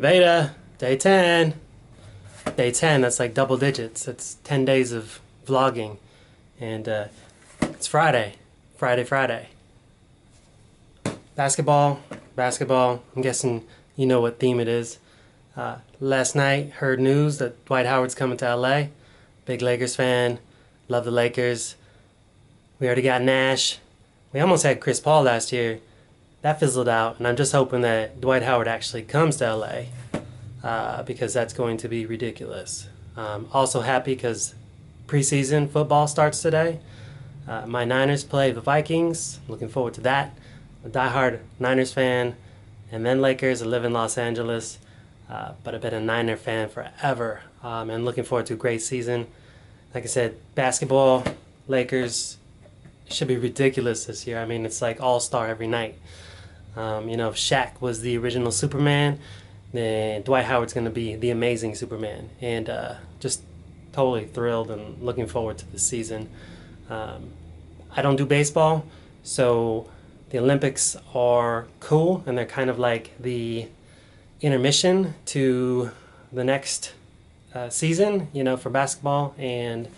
Veda, day 10. Day 10, that's like double digits. That's 10 days of vlogging. And uh, it's Friday. Friday, Friday. Basketball, basketball. I'm guessing you know what theme it is. Uh, last night, heard news that Dwight Howard's coming to LA. Big Lakers fan. Love the Lakers. We already got Nash. We almost had Chris Paul last year. That fizzled out, and I'm just hoping that Dwight Howard actually comes to LA uh, because that's going to be ridiculous. Um, also happy because preseason football starts today. Uh, my Niners play the Vikings. Looking forward to that. A diehard Niners fan, and then Lakers. I live in Los Angeles, uh, but I've been a Niner fan forever, um, and looking forward to a great season. Like I said, basketball, Lakers should be ridiculous this year. I mean, it's like all star every night. Um, you know, if Shaq was the original Superman, then Dwight Howard's going to be the amazing Superman. And uh, just totally thrilled and looking forward to the season. Um, I don't do baseball, so the Olympics are cool and they're kind of like the intermission to the next uh, season, you know, for basketball and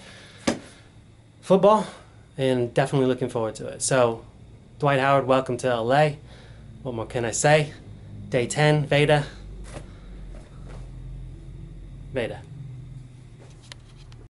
football, and definitely looking forward to it. So, Dwight Howard, welcome to LA. What more can I say? Day 10, Veda. Veda.